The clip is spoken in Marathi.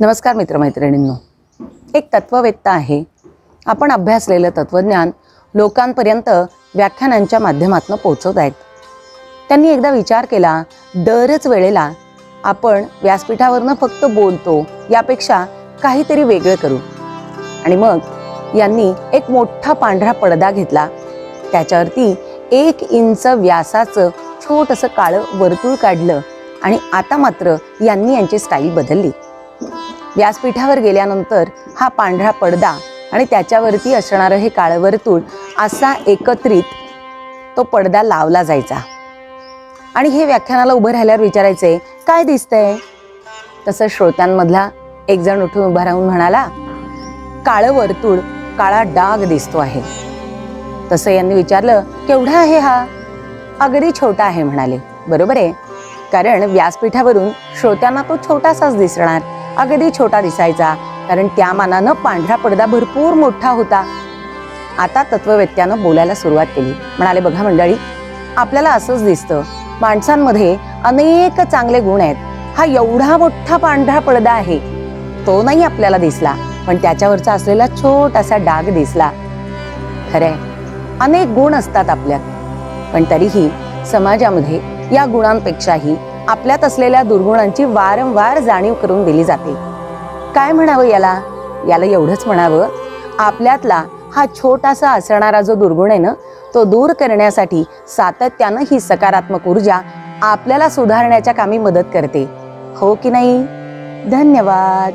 नमस्कार मित्रमैत्रिणींनो. एक तत्ववेत्ता आहे. आपण अभ्यासलेलं तत्वज्ञान लोकांपर्यंत व्याख्यानांच्या माध्यमातून पोचवत आहेत. त्यांनी एकदा विचार केला दरच वेळेला आपण व्यासपीठावरनं फक्त बोलतो यापेक्षा काहीतरी वेगळं करू. आणि मग यांनी एक मोठा पांढरा पडदा घेतला. त्याच्यावरती एक इंच व्यासाचं छोटंसं काळं वर्तुळ काढलं आणि आता मात्र यांनी यांची स्टाईल बदलली. व्यासपीठावर गेल्यानंतर हा पांढरा पडदा आणि त्याच्यावरती असणारं हे काळं वर्तुळ असा एकत्रित तो पडदा लावला जायचा. आणि हे व्याख्यानाला उभं राहिल्यावर विचारायचे काय दिसतंय? तसं श्रोत्यांमधला एक जण उठून उभा राहून म्हणाला काळं वर्तुळ काळा डाग दिसतो आहे. तसं यांनी विचारलं केवढा आहे हा? अगदी छोटा आहे म्हणाले. बरोबर आहे. कारण व्यासपीठावरून श्रोत्यांना तो छोटासाच दिसणार. अगदी छोटा दिसायचा कारण त्या मानानं पांढरा पडदा भरपूर मोठा होता. आता तत्ववेत्यानं बोलायला सुरुवात केली. म्हणाले बघा मंडळी आपल्याला असंच दिसतं. माणसांमध्ये अनेक चांगले गुण आहेत. हा एवढा मोठा पांढरा पडदा आहे. तो नाही आपल्याला दिसला पण त्याच्यावरचा असलेला छोटासा डाग दिसला. खरंय अनेक गुण असतात आपल्यात. पण तरीही समाजामध्ये या गुणांपेक्षाही आपल्यात असलेल्या दुर्गुणांची वारंवार जाणीव करून दिली जाते. काय म्हणावं याला? याला एवढंच म्हणावं आपल्यातला हा छोटासा असणारा जो दुर्गुण आहे ना तो दूर करण्यासाठी सातत्यानं ही सकारात्मक ऊर्जा आपल्याला सुधारण्याच्या कामी मदत करते. हो की नाही? धन्यवाद.